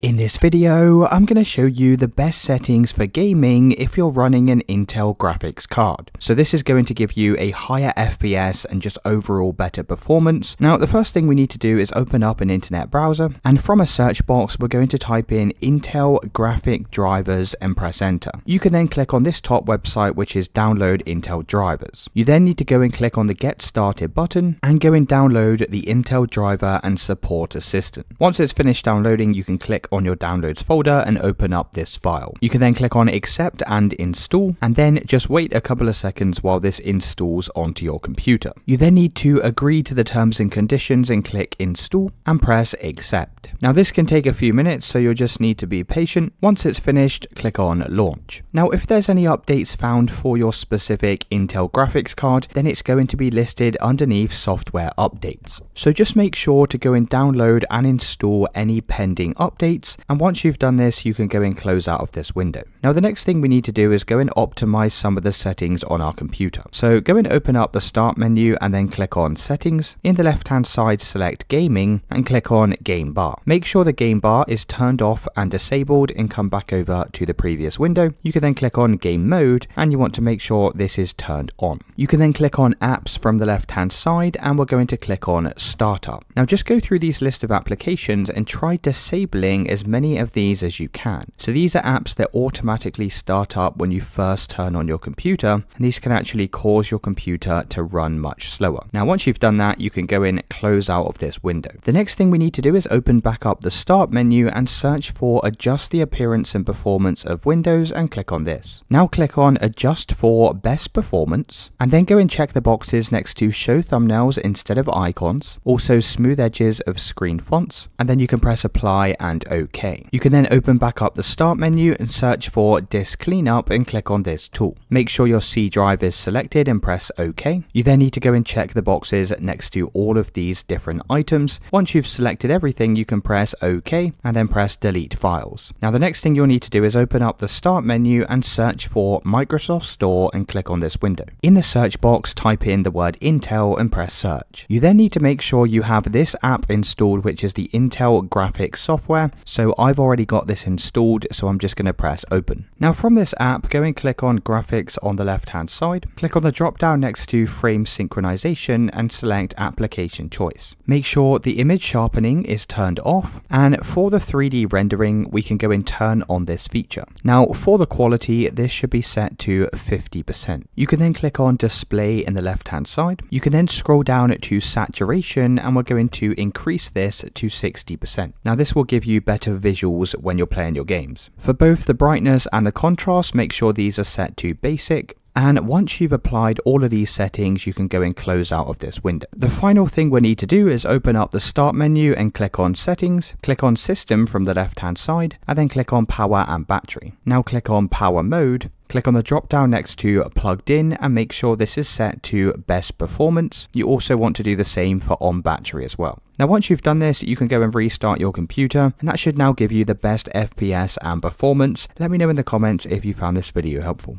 In this video, I'm going to show you the best settings for gaming if you're running an Intel graphics card. So this is going to give you a higher FPS and just overall better performance. Now, the first thing we need to do is open up an internet browser, and from a search box, we're going to type in Intel graphic drivers and press enter. You can then click on this top website, which is download Intel drivers. You then need to go and click on the get started button and go and download the Intel driver and support assistant. Once it's finished downloading, you can click on your downloads folder and open up this file. You can then click on accept and install and then just wait a couple of seconds while this installs onto your computer. You then need to agree to the terms and conditions and click install and press accept. Now this can take a few minutes so you'll just need to be patient. Once it's finished, click on launch. Now if there's any updates found for your specific Intel graphics card, then it's going to be listed underneath software updates. So just make sure to go and download and install any pending updates And once you've done this, you can go and close out of this window. Now, the next thing we need to do is go and optimize some of the settings on our computer. So go and open up the start menu and then click on settings. In the left hand side, select gaming and click on game bar. Make sure the game bar is turned off and disabled and come back over to the previous window. You can then click on game mode and you want to make sure this is turned on. You can then click on apps from the left hand side and we're going to click on startup. Now just go through these list of applications and try disabling as many of these as you can. So these are apps that automatically start up when you first turn on your computer, and these can actually cause your computer to run much slower. Now, once you've done that, you can go in, close out of this window. The next thing we need to do is open back up the start menu and search for adjust the appearance and performance of Windows and click on this. Now click on adjust for best performance and then go and check the boxes next to show thumbnails instead of icons, also smooth edges of screen fonts, and then you can press apply and OK. You can then open back up the start menu and search for disk cleanup and click on this tool. Make sure your C drive is selected and press OK. You then need to go and check the boxes next to all of these different items. Once you've selected everything, you can press OK and then press delete files. Now the next thing you'll need to do is open up the start menu and search for Microsoft Store and click on this window. In the search box, type in the word Intel and press search. You then need to make sure you have this app installed, which is the Intel graphics software. So I've already got this installed, so I'm just going to press open. Now from this app, go and click on graphics on the left hand side. Click on the drop down next to frame synchronization and select application choice. Make sure the image sharpening is turned off. And for the 3D rendering, we can go and turn on this feature. Now for the quality, this should be set to 50%. You can then click on display in the left hand side. You can then scroll down to saturation and we're going to increase this to 60%. Now this will give you better better visuals when you're playing your games. For both the brightness and the contrast, make sure these are set to basic. And once you've applied all of these settings, you can go and close out of this window. The final thing we need to do is open up the start menu and click on settings, click on system from the left hand side, and then click on power and battery. Now click on power mode, Click on the drop down next to plugged in and make sure this is set to best performance. You also want to do the same for on battery as well. Now once you've done this, you can go and restart your computer and that should now give you the best FPS and performance. Let me know in the comments if you found this video helpful.